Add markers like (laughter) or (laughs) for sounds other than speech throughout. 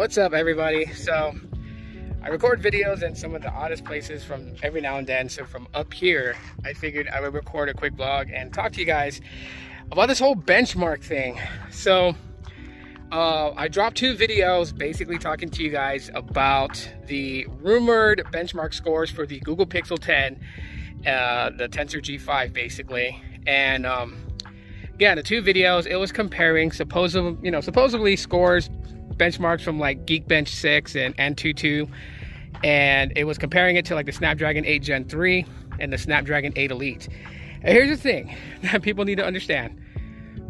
What's up everybody? So I record videos in some of the oddest places from every now and then. So from up here, I figured I would record a quick vlog and talk to you guys about this whole benchmark thing. So uh, I dropped two videos basically talking to you guys about the rumored benchmark scores for the Google Pixel 10, uh, the Tensor G5 basically. And um, yeah, the two videos, it was comparing supposedly, you know, supposedly scores benchmarks from like Geekbench 6 and Antutu, and it was comparing it to like the Snapdragon 8 Gen 3 and the Snapdragon 8 Elite. And here's the thing (laughs) that people need to understand.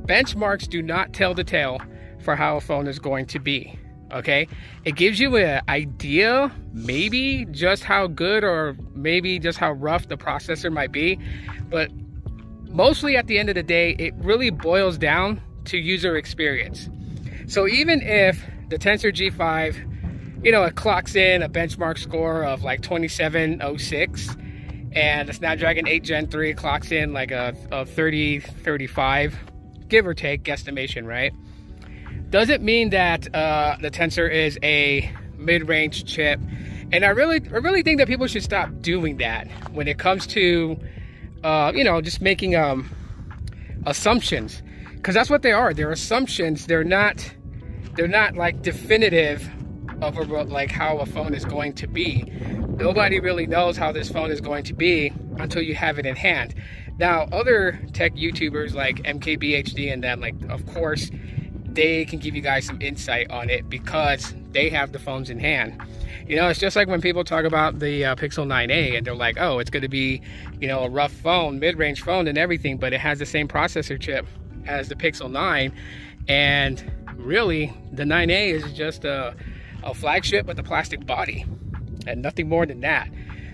Benchmarks do not tell the tale for how a phone is going to be, okay? It gives you an idea, maybe just how good or maybe just how rough the processor might be, but mostly at the end of the day, it really boils down to user experience. So even if the Tensor G5, you know, it clocks in a benchmark score of like 2706 and the Snapdragon 8 Gen 3 clocks in like a, a 30, 35, give or take guesstimation, right? Doesn't mean that uh, the Tensor is a mid-range chip. And I really, I really think that people should stop doing that when it comes to, uh, you know, just making um, assumptions. Because that's what they are. They're assumptions. They're not they're not like definitive of a, like how a phone is going to be. Nobody really knows how this phone is going to be until you have it in hand. Now, other tech YouTubers like MKBHD and them, like of course, they can give you guys some insight on it because they have the phones in hand. You know, it's just like when people talk about the uh, Pixel 9a and they're like, oh, it's going to be, you know, a rough phone, mid-range phone and everything, but it has the same processor chip as the Pixel 9 and really the 9A is just a, a flagship with a plastic body and nothing more than that.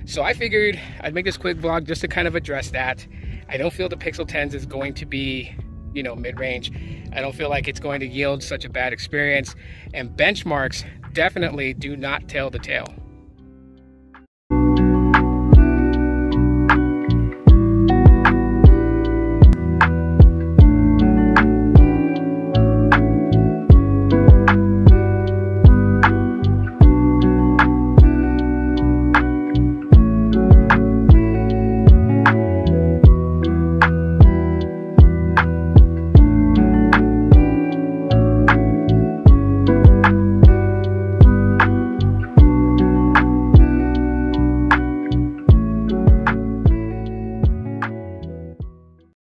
So I figured I'd make this quick vlog just to kind of address that. I don't feel the Pixel 10s is going to be, you know, mid-range. I don't feel like it's going to yield such a bad experience. And benchmarks definitely do not tell the tale.